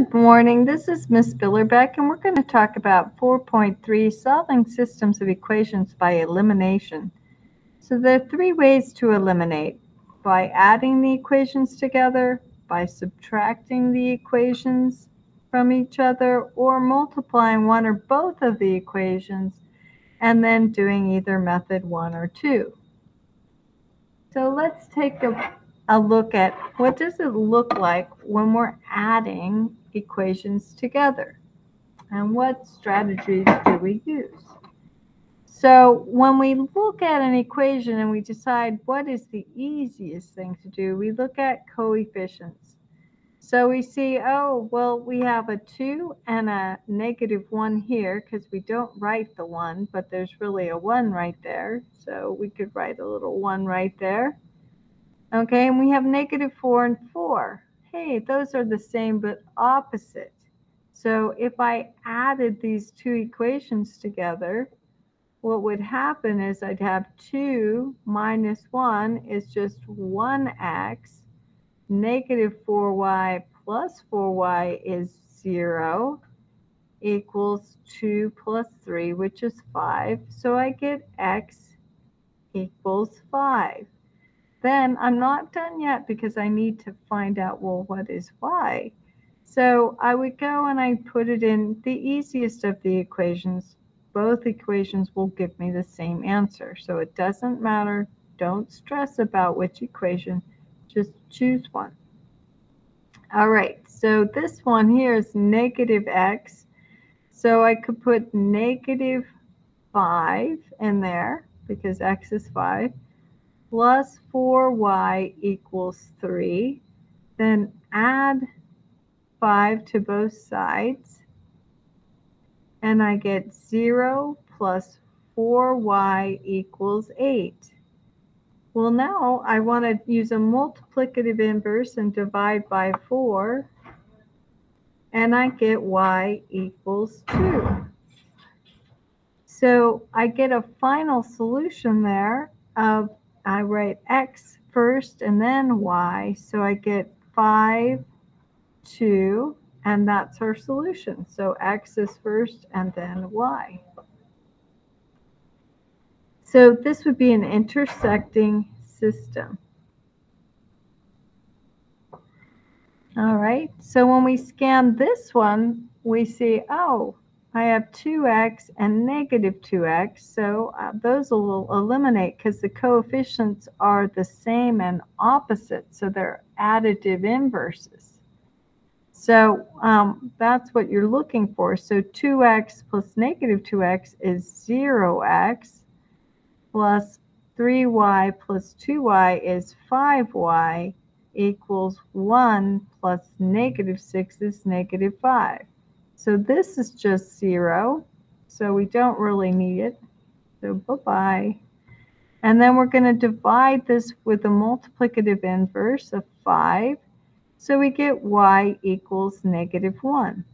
Good morning. This is Miss Billerbeck, and we're going to talk about 4.3 solving systems of equations by elimination. So there are three ways to eliminate by adding the equations together, by subtracting the equations from each other, or multiplying one or both of the equations, and then doing either method one or two. So let's take a a look at what does it look like when we're adding equations together and what strategies do we use. So when we look at an equation and we decide what is the easiest thing to do, we look at coefficients. So we see, oh, well, we have a 2 and a negative 1 here because we don't write the 1, but there's really a 1 right there. So we could write a little 1 right there. Okay, and we have negative 4 and 4. Hey, those are the same but opposite. So if I added these two equations together, what would happen is I'd have 2 minus 1 is just 1x. Negative 4y plus 4y is 0 equals 2 plus 3, which is 5. So I get x equals 5. Then I'm not done yet because I need to find out, well, what is y? So I would go and I put it in the easiest of the equations. Both equations will give me the same answer. So it doesn't matter. Don't stress about which equation. Just choose one. All right, so this one here is negative x. So I could put negative 5 in there because x is 5 plus 4y equals 3. Then add 5 to both sides. And I get 0 plus 4y equals 8. Well, now I want to use a multiplicative inverse and divide by 4. And I get y equals 2. So I get a final solution there of I write x first and then y. So I get 5, 2, and that's our solution. So x is first and then y. So this would be an intersecting system. All right, so when we scan this one, we see, oh, I have 2x and negative 2x, so uh, those will eliminate because the coefficients are the same and opposite, so they're additive inverses. So um, that's what you're looking for. So 2x plus negative 2x is 0x, plus 3y plus 2y is 5y, equals 1 plus negative 6 is negative 5. So this is just zero. So we don't really need it. So bye-bye. And then we're going to divide this with a multiplicative inverse of 5. So we get y equals negative 1.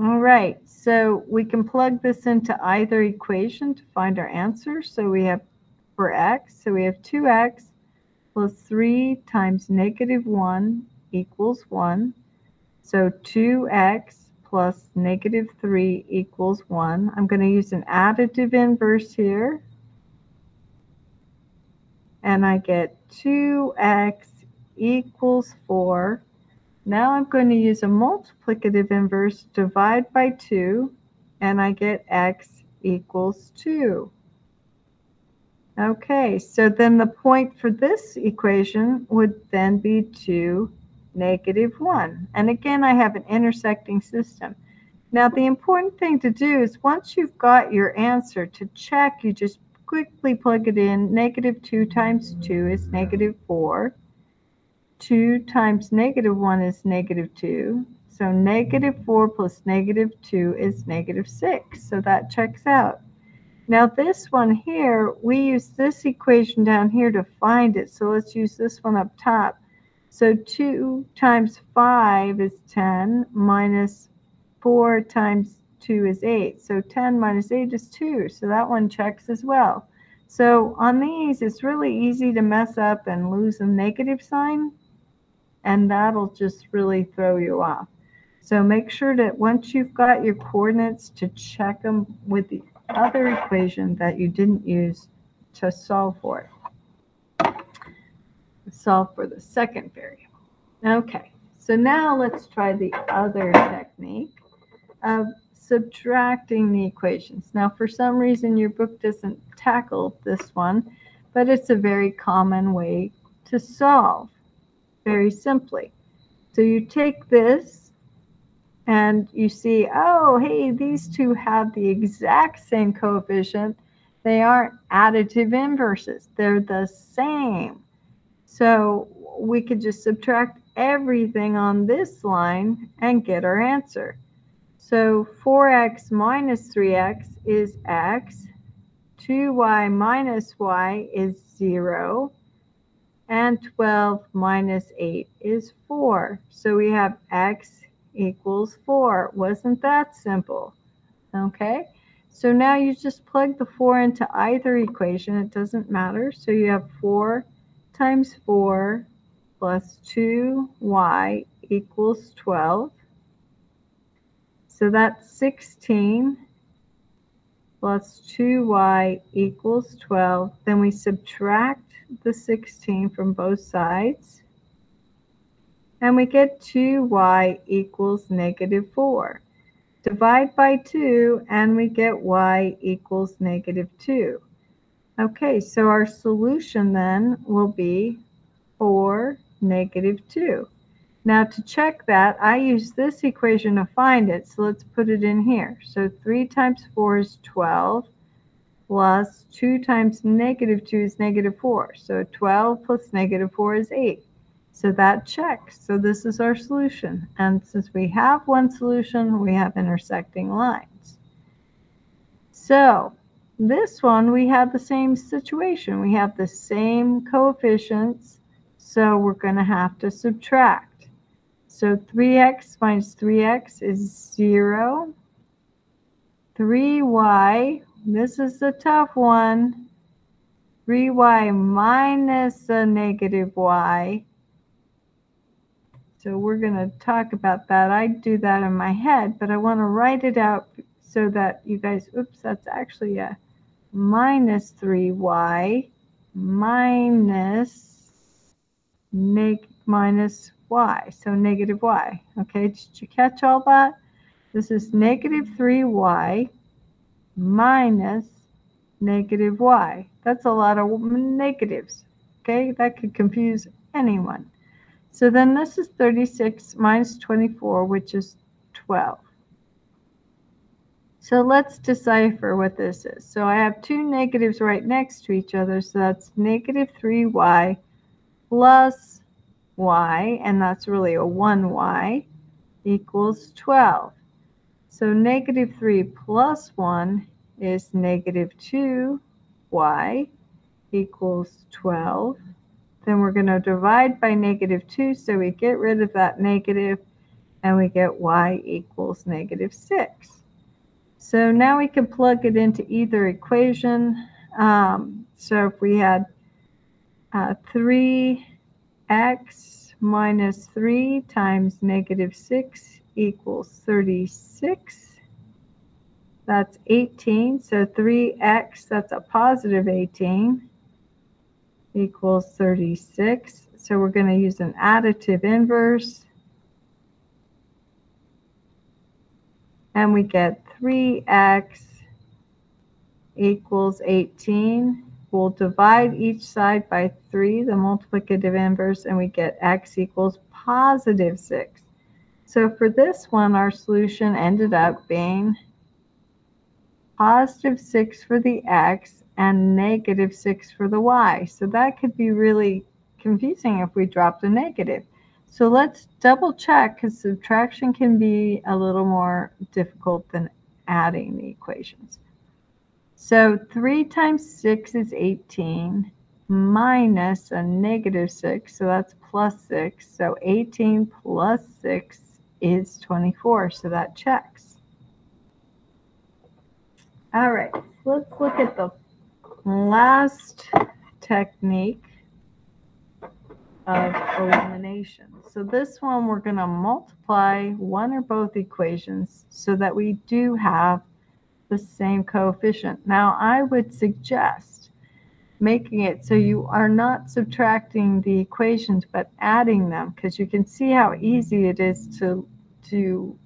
All right, so we can plug this into either equation to find our answer. So we have for x, so we have 2x plus 3 times negative 1 equals 1. So 2x plus negative 3 equals 1. I'm going to use an additive inverse here. And I get 2x equals 4. Now I'm going to use a multiplicative inverse, divide by 2, and I get x equals 2. Okay, so then the point for this equation would then be 2 negative 1. And again, I have an intersecting system. Now, the important thing to do is once you've got your answer to check, you just quickly plug it in. Negative 2 times 2 is negative 4. 2 times negative 1 is negative 2. So negative 4 plus negative 2 is negative 6. So that checks out. Now this one here, we use this equation down here to find it. So let's use this one up top. So 2 times 5 is 10, minus 4 times 2 is 8. So 10 minus 8 is 2. So that one checks as well. So on these, it's really easy to mess up and lose a negative sign. and that'll just really throw you off. So make sure that once you've got your coordinates to check them with the other equation that you didn't use to solve for it. Solve for the second variable. Okay, so now let's try the other technique of subtracting the equations. Now, for some reason, your book doesn't tackle this one, but it's a very common way to solve, very simply. So you take this and you see, oh, hey, these two have the exact same coefficient. They aren't additive inverses. They're the same. So we could just subtract everything on this line and get our answer. So 4x minus 3x is x. 2y minus y is 0. And 12 minus 8 is 4. So we have x equals 4. Wasn't that simple? Okay. So now you just plug the 4 into either equation. It doesn't matter. So you have 4 times 4 plus 2y equals 12. So that's 16 plus 2y equals 12. Then we subtract the 16 from both sides. And we get 2y equals negative 4. Divide by 2 and we get y equals negative 2. Okay, so our solution then will be 4, negative 2. Now to check that, I use this equation to find it, so let's put it in here. So 3 times 4 is 12, plus 2 times negative 2 is negative 4. So 12 plus negative 4 is 8. So that checks. So this is our solution. And since we have one solution, we have intersecting lines. So this one, we have the same situation. We have the same coefficients, so we're going to have to subtract. So 3x minus 3x is 0. 3y, this is a tough one. 3y minus a negative y. So we're going to talk about that. I do that in my head, but I want to write it out so that you guys, oops, that's actually a minus 3y minus neg minus y, so negative y. Okay, did you catch all that? This is negative 3y minus negative y. That's a lot of negatives. Okay, that could confuse anyone. So then this is 36 minus 24, which is 12. So let's decipher what this is. So I have two negatives right next to each other. So that's negative 3y plus y, and that's really a 1y, equals 12. So negative 3 plus 1 is negative 2y equals 12. Then we're going to divide by negative 2, so we get rid of that negative, and we get y equals negative 6. So now we can plug it into either equation. Um, so if we had uh, 3 x minus 3 times negative 6 equals 36. That's 18. So 3x, that's a positive 18, equals 36. So we're going to use an additive inverse. And we get 3x equals 18 We'll divide each side by 3, the multiplicative inverse, and we get x equals positive 6. So for this one, our solution ended up being positive 6 for the x and negative 6 for the y. So that could be really confusing if we dropped a negative. So let's double check because subtraction can be a little more difficult than adding the equations. So 3 times 6 is 18 minus a negative 6, so that's plus 6. So 18 plus 6 is 24, so that checks. All right, let's look at the last technique of elimination. So this one, we're going to multiply one or both equations so that we do have the same coefficient. Now, I would suggest making it so you are not subtracting the equations, but adding them, because you can see how easy it is to, to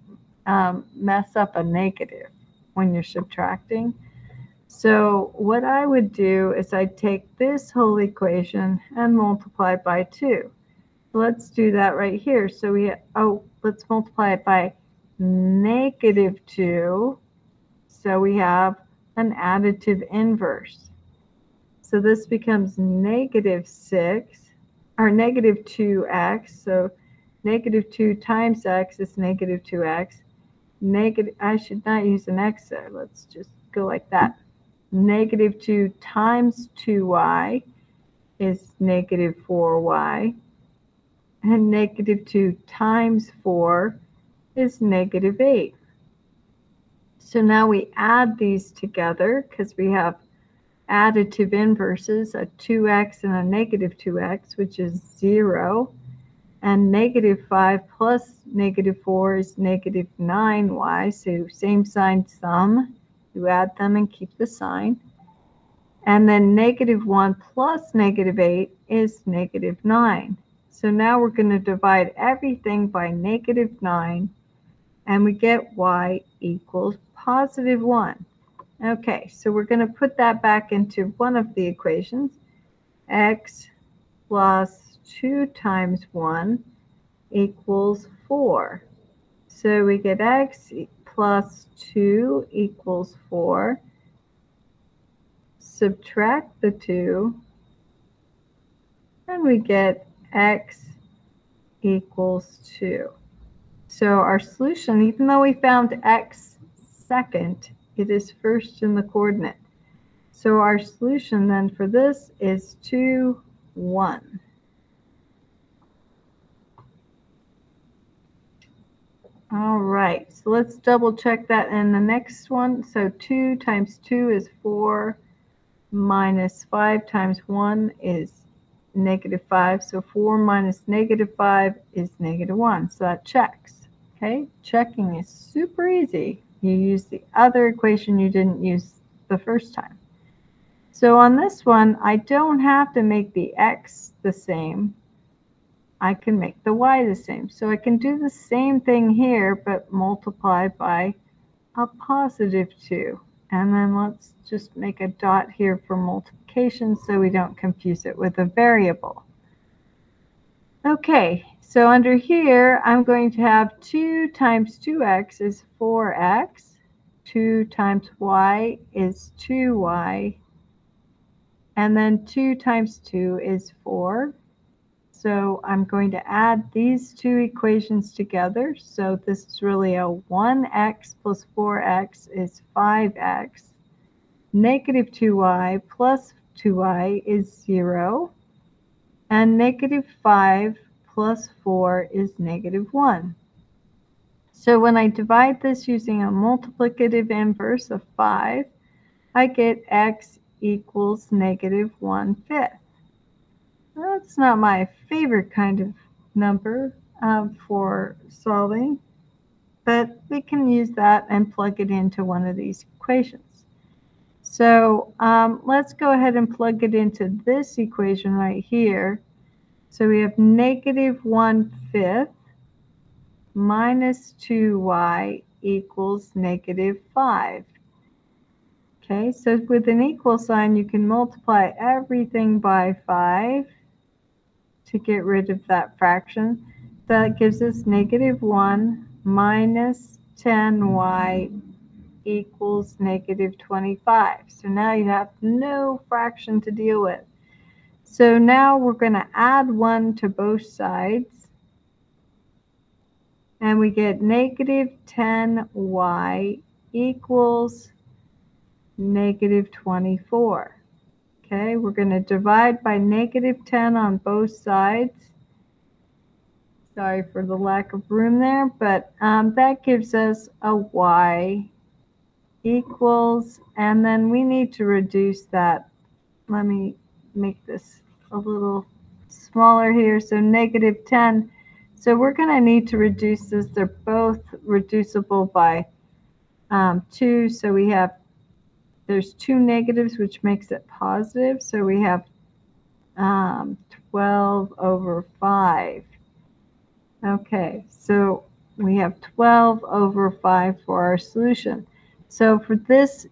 um, mess up a negative when you're subtracting. So what I would do is I'd take this whole equation and multiply by 2. Let's do that right here. So we, oh, let's multiply it by negative 2. So we have an additive inverse. So this becomes negative 6, or negative 2x. So negative 2 times x is negative 2x. Negative, I should not use an x there. Let's just go like that negative 2 times 2y is negative 4y. And negative 2 times 4 is negative 8. So now we add these together because we have additive inverses, a 2x and a negative 2x, which is 0. And negative 5 plus negative 4 is negative 9y. So same sign sum. You add them and keep the sign. And then negative 1 plus negative 8 is negative 9. So now we're going to divide everything by negative 9, and we get y equals positive 1. Okay, so we're going to put that back into one of the equations. x plus 2 times 1 equals 4. So we get x plus 2 equals 4. Subtract the 2, and we get x equals 2. So our solution, even though we found x second, it is first in the coordinate. So our solution then for this is 2, 1. All right, so let's double check that in the next one. So 2 times 2 is 4, minus 5 times 1 is negative 5. So 4 minus negative 5 is negative 1. So that checks. Okay, checking is super easy. You use the other equation you didn't use the first time. So on this one, I don't have to make the x the same. I can make the y the same. So I can do the same thing here, but multiply by a positive 2. And then let's just make a dot here for multiplication so we don't confuse it with a variable. Okay, so under here, I'm going to have 2 times 2x is 4x. 2 times y is 2y. And then 2 times 2 is 4. So I'm going to add these two equations together. So this is really a 1x plus 4x is 5x. Negative 2y plus 2y is 0. And negative 5 plus 4 is negative 1. So when I divide this using a multiplicative inverse of 5, I get x equals negative 1 fifth. That's not my favorite kind of number um, for solving, but we can use that and plug it into one of these equations. So um, let's go ahead and plug it into this equation right here. So we have negative 1 fifth minus 2y equals negative 5. Okay, so with an equal sign, you can multiply everything by 5 to get rid of that fraction. That gives us negative 1 minus 10y equals negative 25. So now you have no fraction to deal with. So now we're going to add 1 to both sides. And we get negative 10y equals negative 24. Okay, we're going to divide by negative 10 on both sides. Sorry for the lack of room there, but um, that gives us a y equals, and then we need to reduce that. Let me make this a little smaller here, so negative 10. So we're going to need to reduce this. They're both reducible by um, 2. So we have, there's two negatives, which makes it positive. So we have um, 12 over 5. Okay, so we have 12 over 5 for our solution. So for this,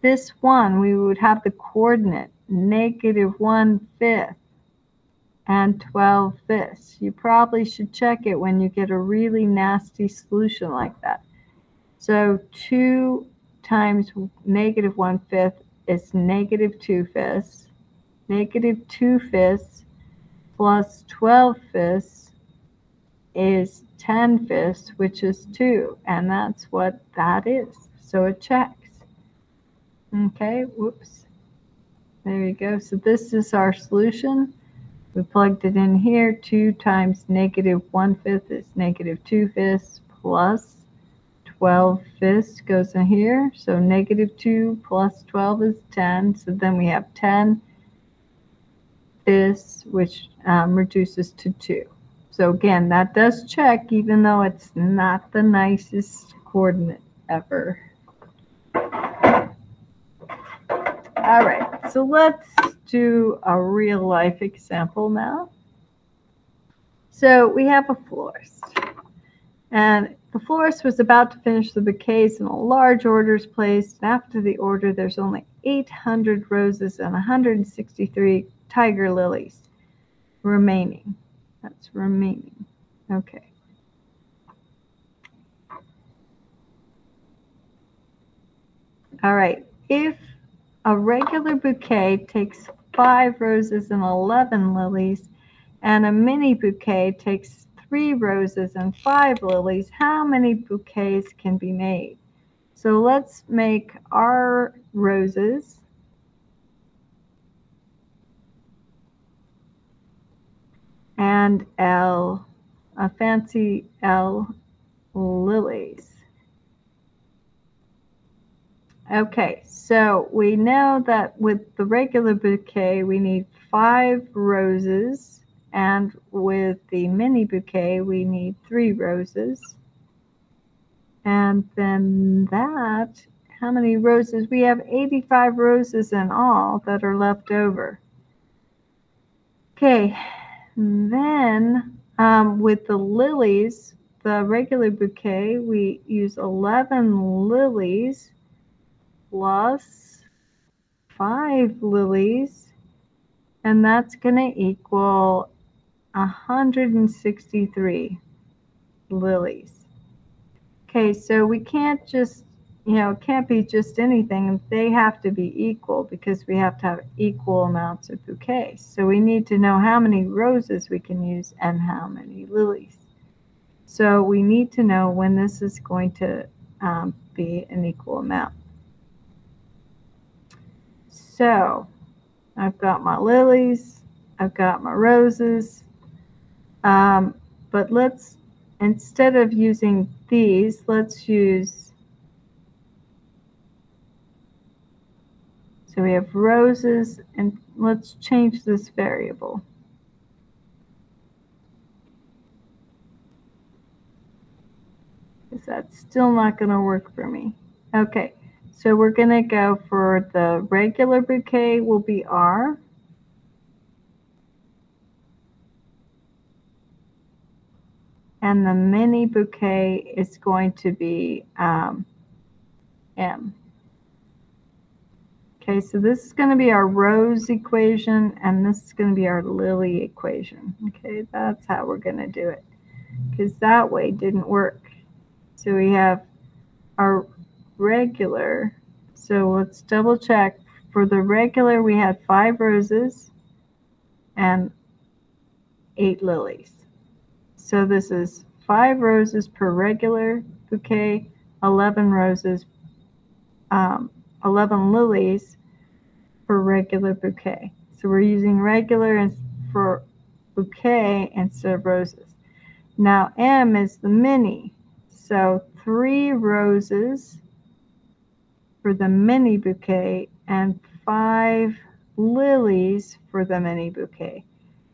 this one, we would have the coordinate negative 1 fifth and 12 fifths. You probably should check it when you get a really nasty solution like that. So 2 times negative 1 fifth is negative 2 fifths. Negative 2 fifths plus 12 fifths is 10 fifths, which is 2. And that's what that is. So it checks. Okay, whoops. There you go. So this is our solution. We plugged it in here. 2 times negative 1 fifth is negative 2 fifths plus 12 fifths goes in here. So negative 2 plus 12 is 10. So then we have 10 fifths, which um, reduces to 2. So again, that does check, even though it's not the nicest coordinate ever. All right, so let's do a real life example now. So we have a florist, and the florist was about to finish the bouquets and a large order is placed. And after the order, there's only 800 roses and 163 tiger lilies remaining. That's remaining. Okay. All right. If a regular bouquet takes five roses and 11 lilies, and a mini bouquet takes three roses and five lilies, how many bouquets can be made? So let's make our roses. And L, a fancy L lilies. Okay, so we know that with the regular bouquet, we need five roses, and with the mini bouquet, we need three roses. And then that, how many roses? We have 85 roses in all that are left over. Okay, then um, with the lilies, the regular bouquet, we use 11 lilies plus 5 lilies, and that's going to equal 163 lilies. Okay, so we can't just, you know, it can't be just anything. They have to be equal because we have to have equal amounts of bouquets. So we need to know how many roses we can use and how many lilies. So we need to know when this is going to um, be an equal amount. So I've got my lilies, I've got my roses, um, but let's, instead of using these, let's use, so we have roses, and let's change this variable. Because that's still not going to work for me. Okay. So we're going to go for the regular bouquet will be R. And the mini bouquet is going to be um, M. Okay, so this is going to be our rose equation, and this is going to be our lily equation. Okay, that's how we're going to do it, because that way didn't work. So we have our regular. So let's double check. For the regular, we had five roses and eight lilies. So this is five roses per regular bouquet, 11 roses, um, 11 lilies per regular bouquet. So we're using regular for bouquet instead of roses. Now M is the mini. So three roses for the mini bouquet and five lilies for the mini bouquet.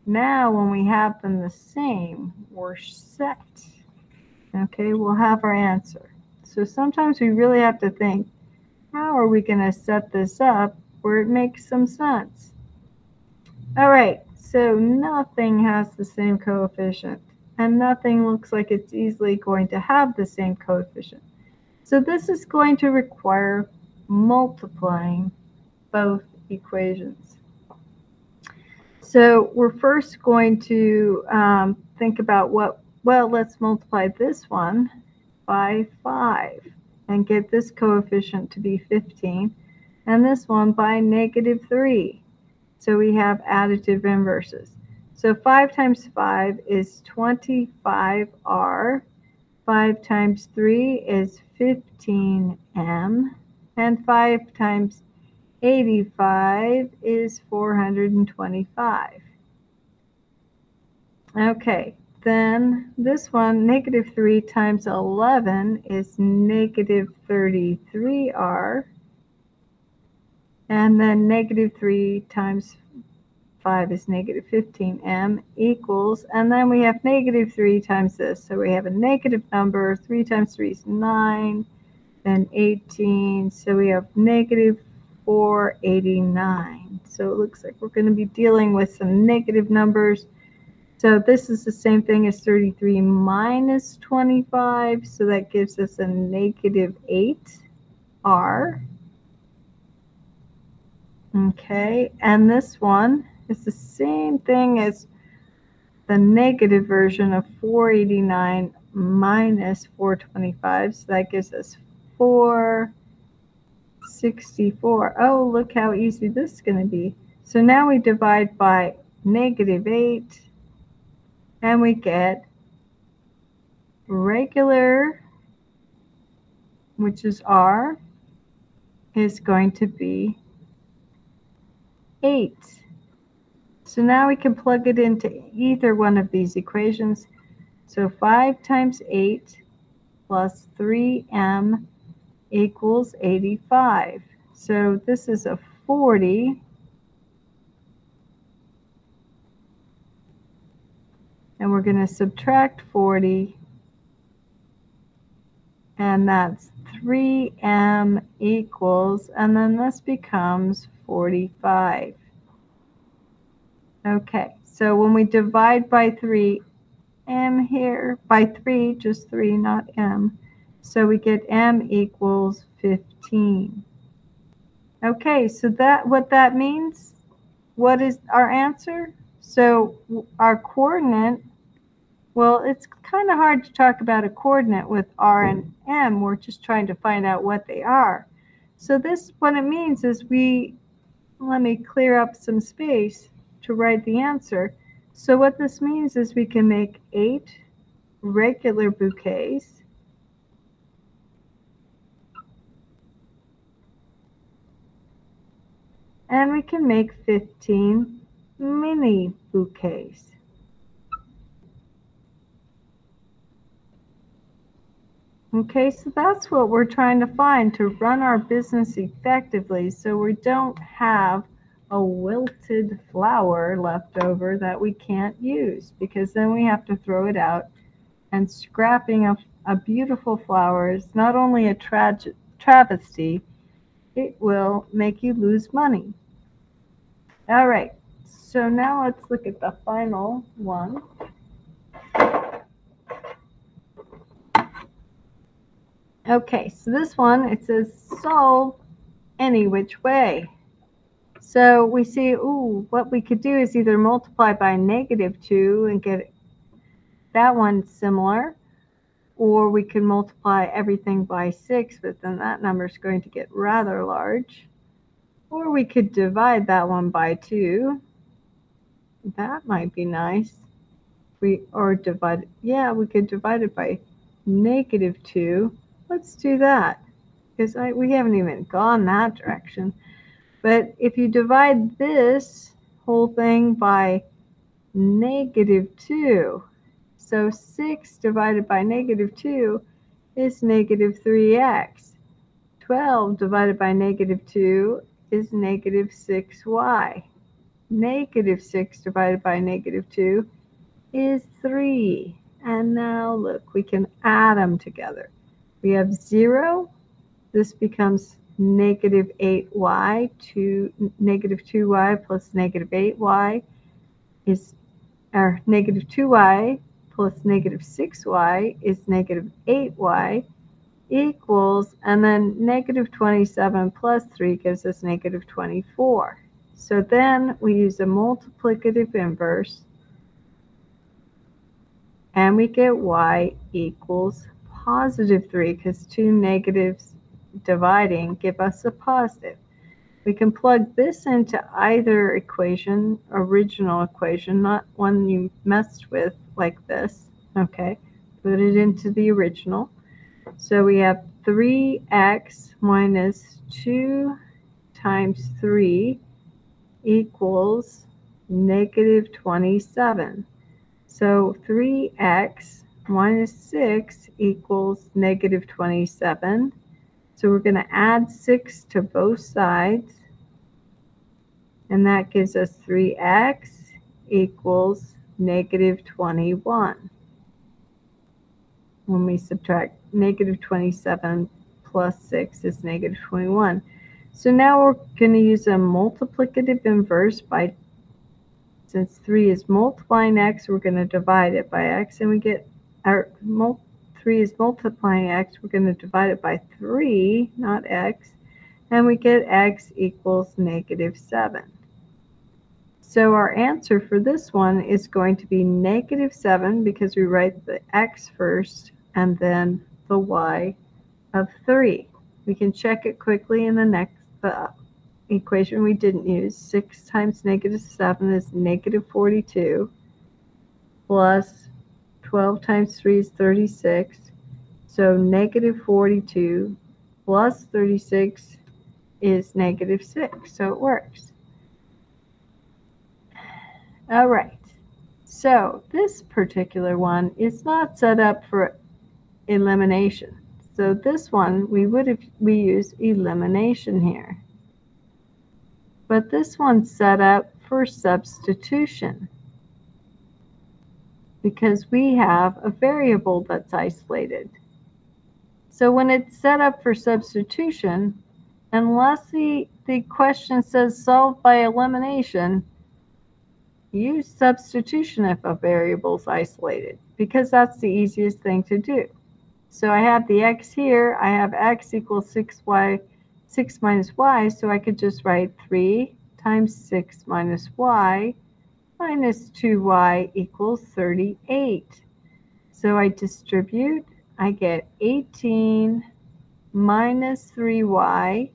Now, when we have them the same, we're set. Okay, we'll have our answer. So sometimes we really have to think, how are we going to set this up where it makes some sense? All right, so nothing has the same coefficient, and nothing looks like it's easily going to have the same coefficient. So this is going to require multiplying both equations. So we're first going to um, think about what, well, let's multiply this one by 5 and get this coefficient to be 15, and this one by negative 3. So we have additive inverses. So 5 times 5 is 25r. 5 times 3 is 15m. And 5 times 85 is 425. Okay, then this one, negative 3 times 11 is negative 33r. And then negative 3 times 5 is negative 15m equals, and then we have negative 3 times this. So we have a negative number, 3 times 3 is 9, then 18. So we have negative 489. So it looks like we're going to be dealing with some negative numbers. So this is the same thing as 33 minus 25. So that gives us a negative 8r. Okay, and this one is the same thing as the negative version of 489 minus 425. So that gives us 464. Oh, look how easy this is going to be. So now we divide by negative 8 and we get regular, which is r, is going to be 8. So now we can plug it into either one of these equations. So 5 times 8 plus 3m equals 85. So this is a 40. And we're going to subtract 40. And that's 3m equals, and then this becomes 45. Okay, so when we divide by 3, m here, by 3, just 3, not m. So we get m equals 15. Okay, so that what that means, what is our answer? So our coordinate, well, it's kind of hard to talk about a coordinate with r and m. We're just trying to find out what they are. So this, what it means is we let me clear up some space to write the answer. So what this means is we can make eight regular bouquets. And we can make 15 mini bouquets. Okay, so that's what we're trying to find to run our business effectively so we don't have a wilted flower left over that we can't use because then we have to throw it out. And scrapping a, a beautiful flower is not only a tra- travesty, it will make you lose money. All right, so now let's look at the final one. Okay, so this one, it says solve any which way. So we see, ooh, what we could do is either multiply by negative 2 and get that one similar, or we can multiply everything by 6, but then that number is going to get rather large. Or we could divide that one by 2. That might be nice. We Or divide, yeah, we could divide it by negative 2 Let's do that because we haven't even gone that direction. But if you divide this whole thing by negative 2, so 6 divided by negative 2 is negative 3x. 12 divided by negative 2 is negative 6y. negative 6 divided by negative 2 is 3. And now look, we can add them together. We have 0. This becomes negative 8y to negative 2y plus negative 8y is or negative 2y plus negative 6y is negative 8y equals, and then negative 27 plus 3 gives us negative 24. So then we use a multiplicative inverse and we get y equals positive 3 because two negatives dividing give us a positive. We can plug this into either equation, original equation, not one you messed with like this. Okay, put it into the original. So we have 3x minus 2 times 3 equals negative 27. So 3x minus 6 equals negative 27. So we're going to add 6 to both sides. And that gives us 3x equals negative 21. When we subtract negative 27 plus 6 is negative 21. So now we're going to use a multiplicative inverse by, since 3 is multiplying x, we're going to divide it by x, and we get our 3 is multiplying x, we're going to divide it by 3, not x, and we get x equals negative 7. So our answer for this one is going to be negative 7 because we write the x first and then the y of 3. We can check it quickly in the next the equation we didn't use. 6 times negative 7 is negative 42 plus 12 times 3 is 36. So negative 42 plus 36 is negative 6. So it works. All right. So this particular one is not set up for elimination. So this one, we would have, we use elimination here. But this one's set up for substitution because we have a variable that's isolated. So when it's set up for substitution, unless the, the question says solve by elimination, use substitution if a variable is isolated because that's the easiest thing to do. So I have the x here, I have x equals 6y, 6 minus y, so I could just write 3 times 6 minus y minus 2y equals 38. So I distribute I get 18 minus 3y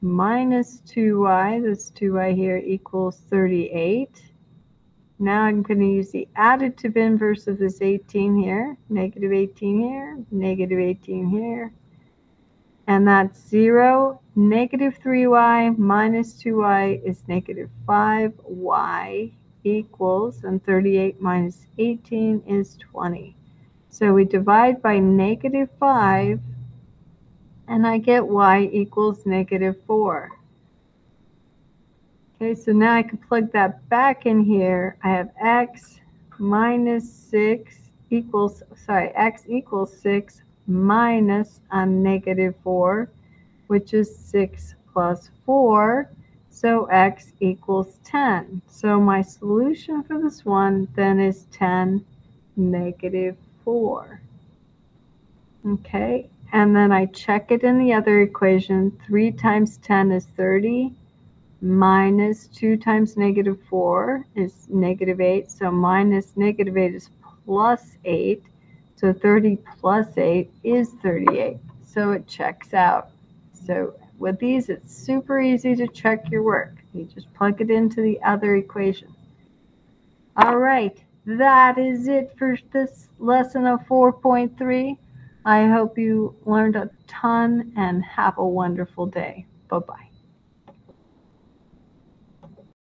minus 2y, this 2y here equals 38. Now I'm going to use the additive inverse of this 18 here, negative 18 here, negative 18 here, and that's 0. Negative 3y minus 2y is negative 5y equals, and 38 minus 18 is 20. So we divide by negative 5, and I get y equals negative 4. Okay, so now I can plug that back in here. I have x minus 6 equals, sorry, x equals 6 minus a negative 4, which is 6 plus 4. So x equals 10. So my solution for this one then is 10 negative 4. Okay, and then I check it in the other equation. 3 times 10 is 30, minus 2 times negative 4 is negative 8. So minus negative 8 is plus 8. So 30 plus 8 is 38. So it checks out. So with these, it's super easy to check your work. You just plug it into the other equation. All right that is it for this lesson of 4.3. I hope you learned a ton and have a wonderful day. Bye bye.